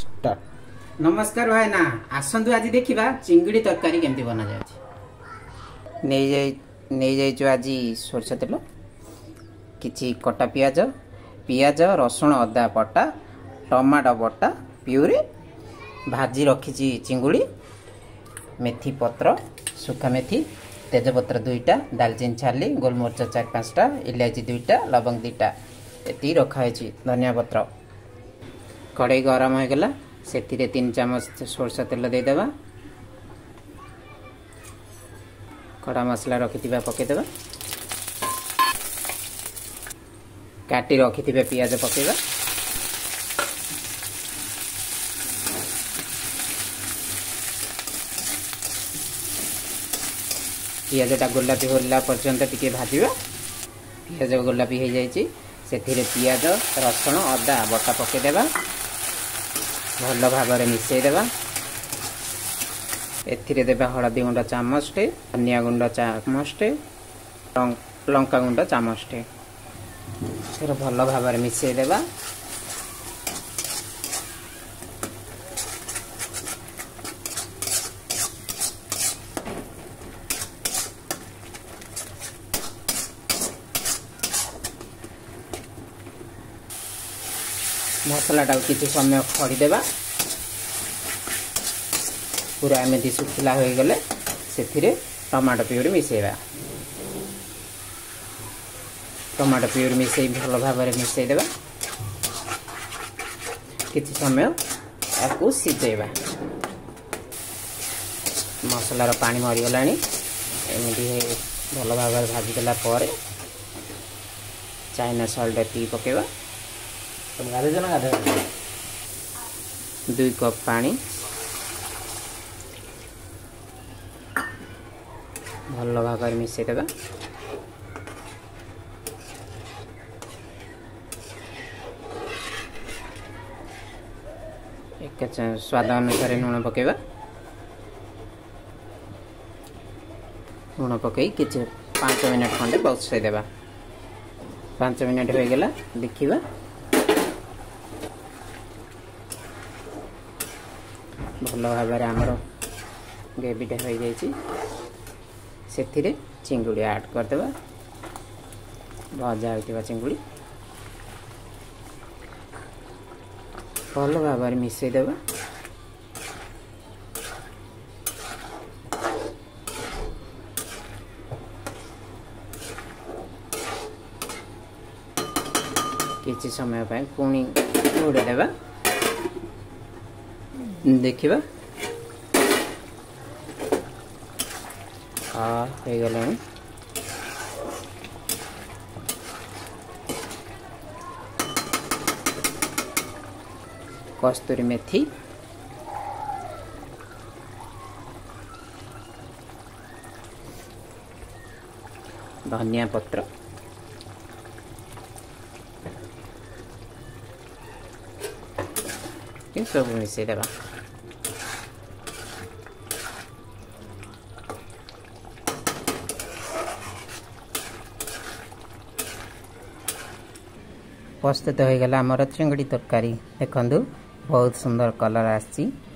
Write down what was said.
start ନମସ୍କାର ଭାଇ ନା ଆସନ୍ତୁ ଆଜି ଦେଖିବା ଚିଙ୍ଗୁଡ଼ି ତରକାରୀ କେମିତି ବନାଯାଉଛି ନେଇଯାଇ ନେଇଯାଇଛୁ ଆଜି ସୋରିଷ ତେଲ କିଛି କଟା ପିଆଜ ପିଆଜ ରସୁଣ ଅଦା ବଟା ଟମାଟୋ ବଟା ପିଉରି ଭାଜି ରଖିଛି ଚିଙ୍ଗୁଡ଼ି ମେଥି ପତ୍ର ଶୁଖା ମେଥି ତେଜପତ୍ର ଦୁଇଟା ଡାଲଚିନି ଛାଲି ଗୋଲମରିଚ ଚାରି ପାଞ୍ଚଟା ଇଲାଇଚି ଦୁଇଟା ଲବଙ୍ଗ ଦୁଇଟା ଏତିକି ରଖାହେଇଛି ଧନିଆ ପତ୍ର কড়াই গরম হয়ে গেল সেটিতে তিন চামচ সরষা তেল দিয়েদেবা কড়া মশলা রকিথিবা পকাইদেবা কাটি রকিথিবা পিঁয়াজ পকাইবা ପିଆଜଟା ଗୋଲାପି ହେଲା ପର୍ଯ୍ୟନ୍ତ ଟିକେ ଭାଜିବା ପିଆଜ ଗୋଲାପି ହୋଇଯାଇଛି ସେଥିରେ ପିଆଜ ରସୁଣ ଅଦା ବଟା ପକାଇଦେବା ଭଲ ଭାବରେ ମିଶାଇ ଦେବା ଏଥିରେ ଦେବା ହଳଦୀ ଗୁଣ୍ଡ ଚାମଚଟେ ଧନିଆ ଗୁଣ୍ଡ ଚାମଚଟେ ଲଙ୍କା ଗୁଣ୍ଡ ଚାମଚଟେ ଭଲ ଭାବରେ ମିଶାଇ ଦେବା ମସଲାଟାକୁ କିଛି ସମୟ ଖଡ଼ିଦେବା ପୁରା ଏମିତି ଶୁଖିଲା ହୋଇଗଲେ ସେଥିରେ ଟମାଟୋ ପିଓରି ମିଶାଇବା ଟମାଟୋ ପିଓରି ମିଶାଇ ଭଲ ଭାବରେ ମିଶାଇଦେବା କିଛି ସମୟ ଏହାକୁ ସିଝାଇବା ମସଲାର ପାଣି ମରିଗଲାଣି ଏମିତି ଭଲ ଭାବରେ ଭାଜିଦେଲା ପରେ ଚାଇନା ସଲ୍ଟ ଟିକେ ପକାଇବା ତୁମେ ଗାଧୋଇଛ ନା ଗାଧୋଇ ଦୁଇ କପ୍ ପାଣି ଭଲ ଭାବରେ ମିଶାଇ ଦେବା ସ୍ୱାଦ ଅନୁସାରେ ଲୁଣ ପକାଇବା ଲୁଣ ପକାଇ କିଛି ପାଞ୍ଚ ମିନିଟ୍ ଖଣ୍ଡେ ବସାଇ ଦେବା ପାଞ୍ଚ ମିନିଟ୍ ହୋଇଗଲା ଦେଖିବା ଭଲ ଭାବରେ ଆମର ଗ୍ରେଭିଟା ହୋଇଯାଇଛି ସେଥିରେ ଚିଙ୍ଗୁଡ଼ି ଆଡ଼୍ କରିଦେବା ଭଜା ହୋଇଥିବା ଚିଙ୍ଗୁଡ଼ି ଭଲ ଭାବରେ ମିଶାଇଦେବା କିଛି ସମୟ ପାଇଁ ପୁଣି ଘୋଡ଼େଇ ଦେବା देखा हाँ कस्तूरी मेथी धनिया पत्र सबु मिसि प्रस्तुत हुन्छ चिङडी तरकारीु बहुत सुन्दर कलर आस